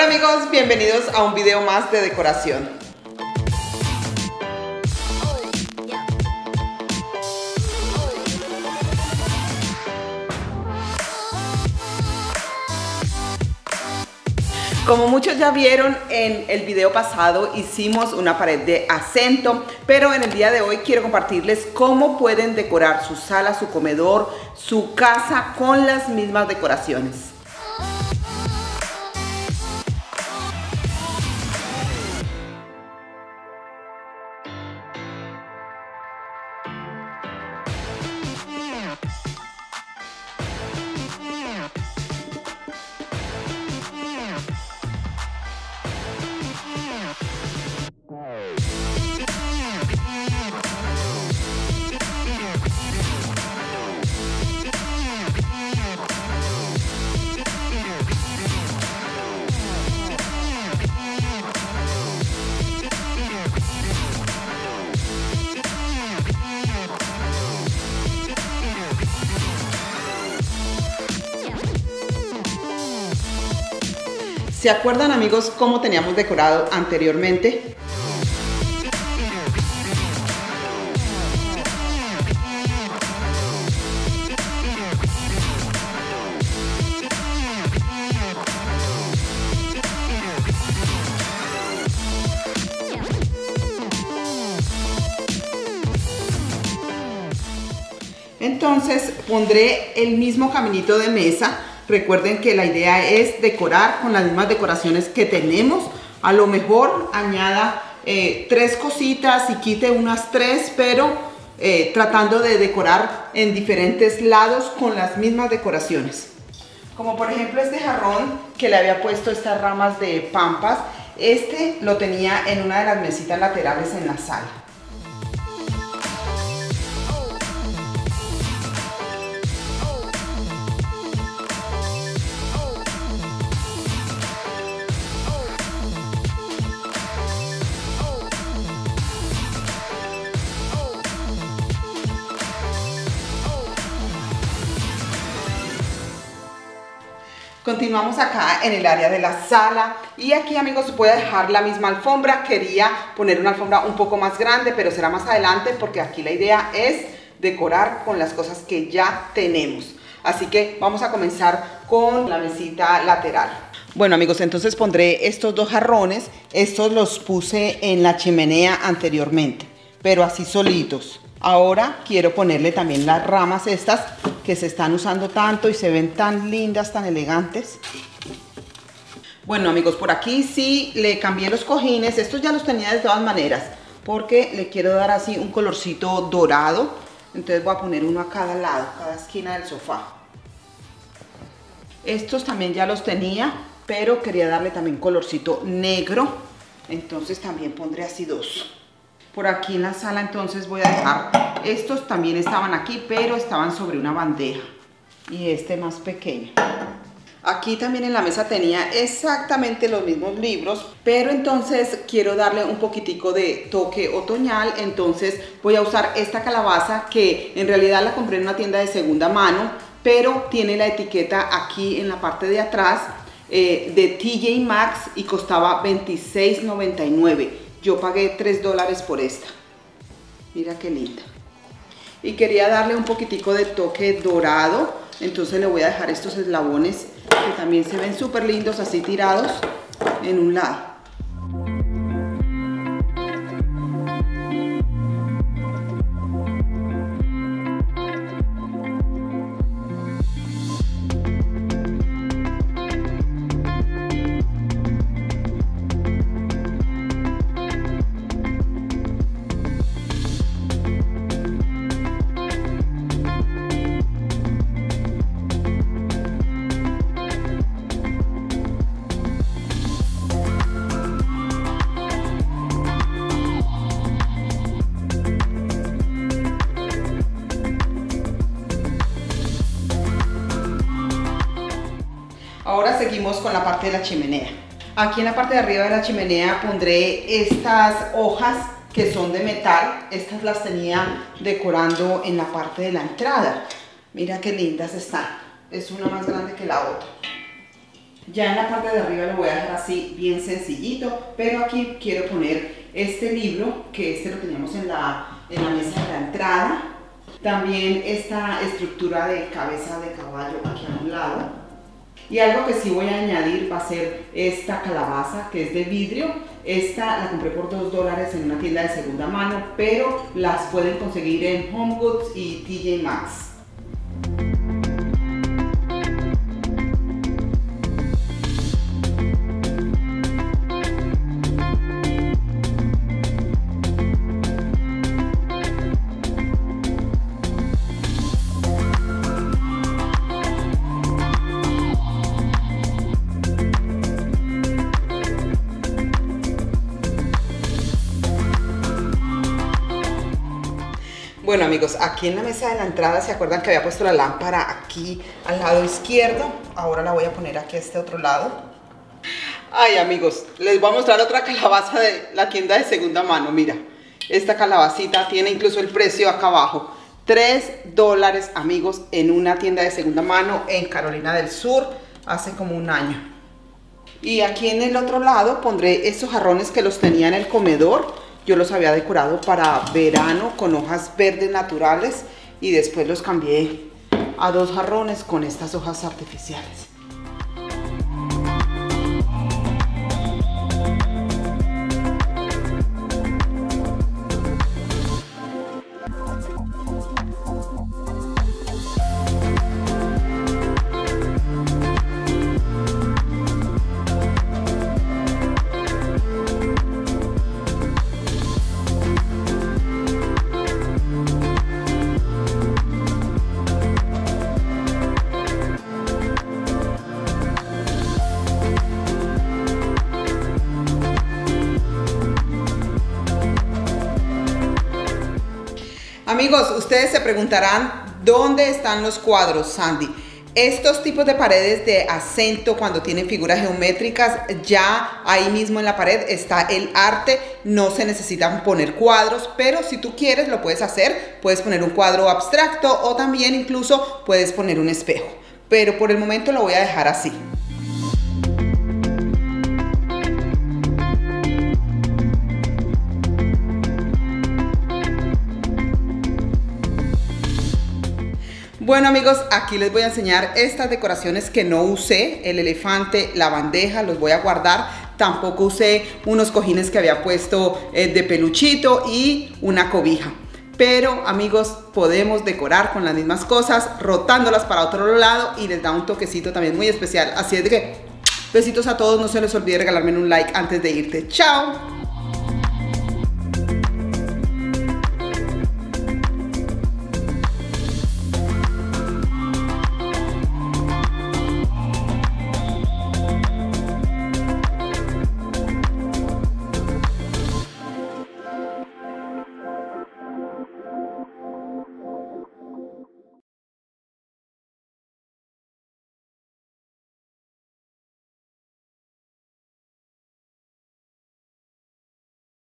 amigos, bienvenidos a un video más de decoración. Como muchos ya vieron en el video pasado hicimos una pared de acento, pero en el día de hoy quiero compartirles cómo pueden decorar su sala, su comedor, su casa con las mismas decoraciones. ¿Se acuerdan amigos cómo teníamos decorado anteriormente? Entonces pondré el mismo caminito de mesa Recuerden que la idea es decorar con las mismas decoraciones que tenemos. A lo mejor añada eh, tres cositas y quite unas tres, pero eh, tratando de decorar en diferentes lados con las mismas decoraciones. Como por ejemplo este jarrón que le había puesto estas ramas de pampas. Este lo tenía en una de las mesitas laterales en la sala. Continuamos acá en el área de la sala y aquí amigos voy a dejar la misma alfombra. Quería poner una alfombra un poco más grande, pero será más adelante porque aquí la idea es decorar con las cosas que ya tenemos. Así que vamos a comenzar con la mesita lateral. Bueno amigos, entonces pondré estos dos jarrones. Estos los puse en la chimenea anteriormente, pero así solitos. Ahora quiero ponerle también las ramas estas que se están usando tanto y se ven tan lindas, tan elegantes. Bueno amigos, por aquí sí le cambié los cojines. Estos ya los tenía de todas maneras porque le quiero dar así un colorcito dorado. Entonces voy a poner uno a cada lado, cada esquina del sofá. Estos también ya los tenía, pero quería darle también colorcito negro. Entonces también pondré así dos por aquí en la sala entonces voy a dejar estos también estaban aquí pero estaban sobre una bandeja y este más pequeño. Aquí también en la mesa tenía exactamente los mismos libros pero entonces quiero darle un poquitico de toque otoñal entonces voy a usar esta calabaza que en realidad la compré en una tienda de segunda mano pero tiene la etiqueta aquí en la parte de atrás eh, de TJ Maxx y costaba $26.99 yo pagué 3 dólares por esta. Mira qué linda. Y quería darle un poquitico de toque dorado. Entonces le voy a dejar estos eslabones que también se ven súper lindos así tirados en un lado. Ahora seguimos con la parte de la chimenea. Aquí en la parte de arriba de la chimenea pondré estas hojas que son de metal. Estas las tenía decorando en la parte de la entrada. Mira qué lindas están. Es una más grande que la otra. Ya en la parte de arriba lo voy a dejar así bien sencillito, pero aquí quiero poner este libro, que este lo teníamos en la, en la mesa de la entrada. También esta estructura de cabeza de caballo aquí a un lado y algo que sí voy a añadir va a ser esta calabaza que es de vidrio. Esta la compré por 2 dólares en una tienda de segunda mano, pero las pueden conseguir en Home Goods y TJ Maxx. Bueno amigos, aquí en la mesa de la entrada, ¿se acuerdan que había puesto la lámpara aquí al lado izquierdo? Ahora la voy a poner aquí a este otro lado. Ay amigos, les voy a mostrar otra calabaza de la tienda de segunda mano, mira. Esta calabacita tiene incluso el precio acá abajo. 3 dólares amigos en una tienda de segunda mano en Carolina del Sur hace como un año. Y aquí en el otro lado pondré estos jarrones que los tenía en el comedor yo los había decorado para verano con hojas verdes naturales y después los cambié a dos jarrones con estas hojas artificiales. Amigos, ustedes se preguntarán, ¿dónde están los cuadros, Sandy? Estos tipos de paredes de acento cuando tienen figuras geométricas, ya ahí mismo en la pared está el arte, no se necesitan poner cuadros, pero si tú quieres lo puedes hacer, puedes poner un cuadro abstracto o también incluso puedes poner un espejo, pero por el momento lo voy a dejar así. Bueno amigos, aquí les voy a enseñar estas decoraciones que no usé, el elefante, la bandeja, los voy a guardar. Tampoco usé unos cojines que había puesto eh, de peluchito y una cobija. Pero amigos, podemos decorar con las mismas cosas, rotándolas para otro lado y les da un toquecito también muy especial. Así es de que, besitos a todos, no se les olvide regalarme un like antes de irte. ¡Chao!